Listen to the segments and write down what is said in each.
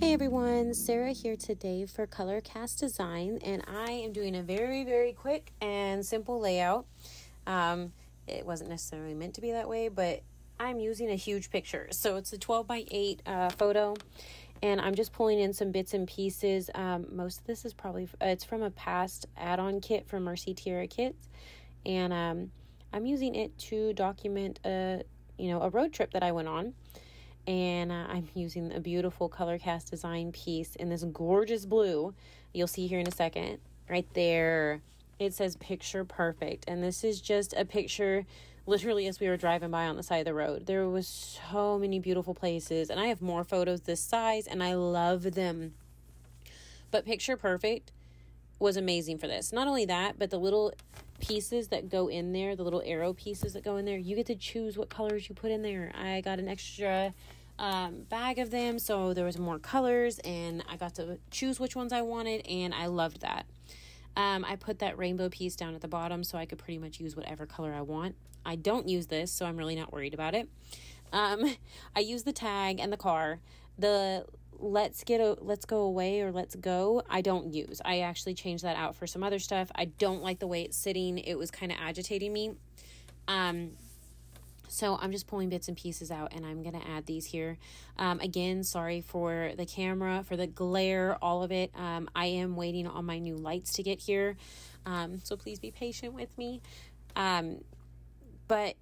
Hey everyone, Sarah here today for Color Cast Design, and I am doing a very, very quick and simple layout. Um, it wasn't necessarily meant to be that way, but I'm using a huge picture. So it's a 12 by 8 uh, photo, and I'm just pulling in some bits and pieces. Um, most of this is probably, uh, it's from a past add-on kit from Mercy Tierra Kits, and um, I'm using it to document a, you know, a road trip that I went on and uh, I'm using a beautiful color cast design piece in this gorgeous blue. You'll see here in a second. Right there, it says picture perfect. And this is just a picture literally as we were driving by on the side of the road. There was so many beautiful places, and I have more photos this size, and I love them. But picture perfect was amazing for this. Not only that, but the little pieces that go in there, the little arrow pieces that go in there, you get to choose what colors you put in there. I got an extra um, bag of them. So there was more colors and I got to choose which ones I wanted and I loved that. Um, I put that rainbow piece down at the bottom so I could pretty much use whatever color I want. I don't use this, so I'm really not worried about it. Um, I use the tag and the car. The let's get a let's go away or let's go i don't use i actually changed that out for some other stuff i don't like the way it's sitting it was kind of agitating me um so I'm just pulling bits and pieces out and I'm going to add these here. Um, again, sorry for the camera, for the glare, all of it. Um, I am waiting on my new lights to get here. Um, so please be patient with me. Um, but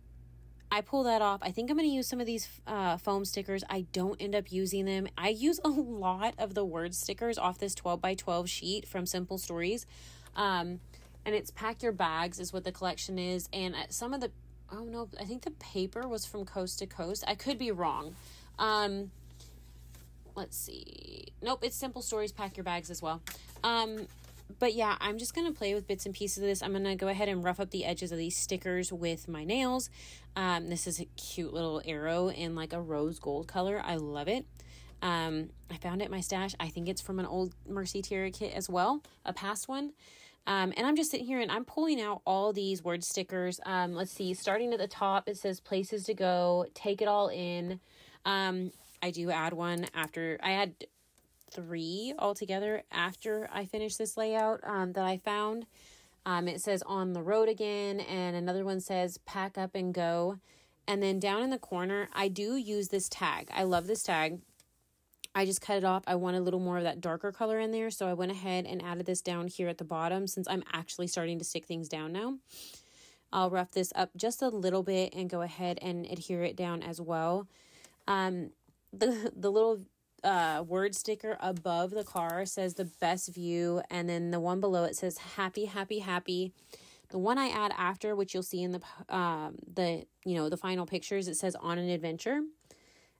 I pull that off. I think I'm going to use some of these uh, foam stickers. I don't end up using them. I use a lot of the word stickers off this 12 by 12 sheet from Simple Stories. Um, and it's Pack Your Bags is what the collection is. And uh, some of the oh no, I think the paper was from Coast to Coast. I could be wrong. Um, let's see. Nope, it's Simple Stories. Pack your bags as well. Um, but yeah, I'm just going to play with bits and pieces of this. I'm going to go ahead and rough up the edges of these stickers with my nails. Um, this is a cute little arrow in like a rose gold color. I love it. Um, I found it in my stash. I think it's from an old Mercy Tierra kit as well, a past one. Um, and I'm just sitting here and I'm pulling out all these word stickers. Um, let's see, starting at the top, it says places to go, take it all in. Um, I do add one after I had three altogether after I finished this layout um, that I found. Um, it says on the road again, and another one says pack up and go. And then down in the corner, I do use this tag. I love this tag. I just cut it off. I want a little more of that darker color in there. So I went ahead and added this down here at the bottom since I'm actually starting to stick things down now. I'll rough this up just a little bit and go ahead and adhere it down as well. Um, the, the little uh, word sticker above the car says the best view. And then the one below it says happy, happy, happy. The one I add after, which you'll see in the, um, the, you know, the final pictures, it says on an adventure.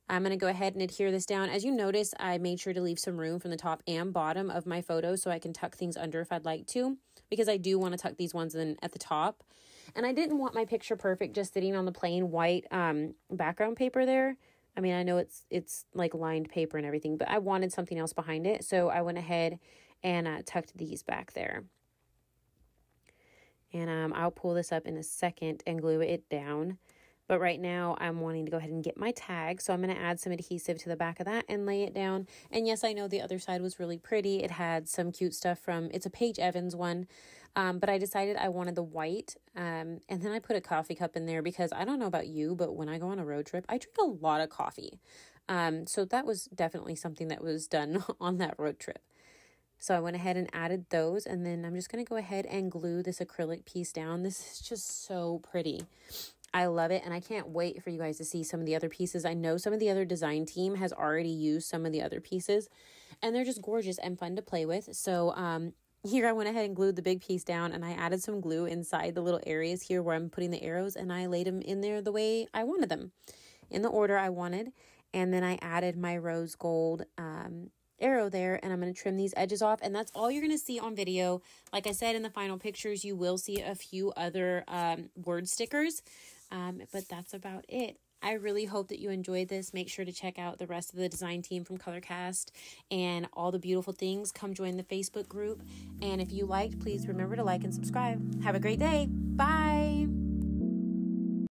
I'm going to go ahead and adhere this down. As you notice, I made sure to leave some room from the top and bottom of my photo so I can tuck things under if I'd like to, because I do want to tuck these ones in at the top. And I didn't want my picture perfect just sitting on the plain white um, background paper there. I mean, I know it's it's like lined paper and everything, but I wanted something else behind it, so I went ahead and uh, tucked these back there. And um, I'll pull this up in a second and glue it down. But right now I'm wanting to go ahead and get my tag. So I'm going to add some adhesive to the back of that and lay it down. And yes, I know the other side was really pretty. It had some cute stuff from, it's a Paige Evans one. Um, but I decided I wanted the white. Um, and then I put a coffee cup in there because I don't know about you, but when I go on a road trip, I drink a lot of coffee. Um, so that was definitely something that was done on that road trip. So I went ahead and added those and then I'm just going to go ahead and glue this acrylic piece down. This is just so pretty. I love it and I can't wait for you guys to see some of the other pieces. I know some of the other design team has already used some of the other pieces and they're just gorgeous and fun to play with. So um here I went ahead and glued the big piece down and I added some glue inside the little areas here where I'm putting the arrows and I laid them in there the way I wanted them in the order I wanted. And then I added my rose gold um, arrow there and I'm going to trim these edges off and that's all you're going to see on video. Like I said in the final pictures, you will see a few other um, word stickers, um, but that's about it. I really hope that you enjoyed this. Make sure to check out the rest of the design team from Colorcast and all the beautiful things. Come join the Facebook group. And if you liked, please remember to like and subscribe. Have a great day. Bye.